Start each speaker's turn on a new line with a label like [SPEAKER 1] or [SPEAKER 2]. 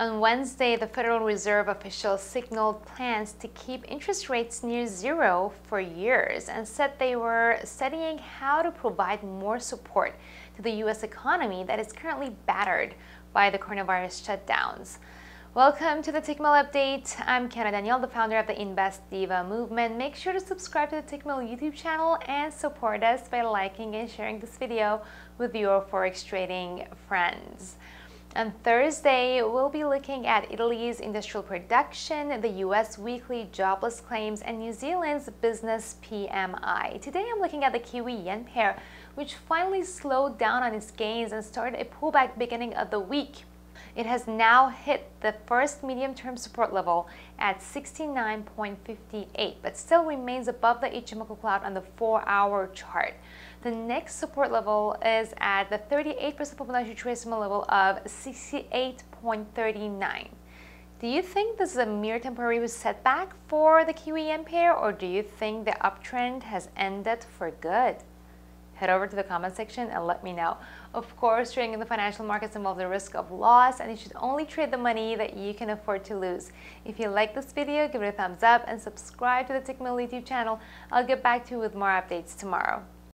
[SPEAKER 1] On Wednesday, the Federal Reserve officials signaled plans to keep interest rates near zero for years and said they were studying how to provide more support to the U.S. economy that is currently battered by the coronavirus shutdowns. Welcome to the Tickmill Update. I'm Kiana Danial, the founder of the Invest Diva movement. Make sure to subscribe to the Tickmill YouTube channel and support us by liking and sharing this video with your Forex trading friends. On Thursday, we'll be looking at Italy's industrial production, the US weekly jobless claims, and New Zealand's business PMI. Today, I'm looking at the Kiwi yen pair, which finally slowed down on its gains and started a pullback beginning of the week. It has now hit the first medium-term support level at 69.58, but still remains above the Ichimoku cloud on the 4-hour chart. The next support level is at the 38% Fibonacci retracement level of 68.39. Do you think this is a mere temporary setback for the yen pair, or do you think the uptrend has ended for good? Head over to the comment section and let me know. Of course, trading in the financial markets involves the risk of loss and you should only trade the money that you can afford to lose. If you like this video, give it a thumbs up and subscribe to the Tickmill YouTube channel. I'll get back to you with more updates tomorrow.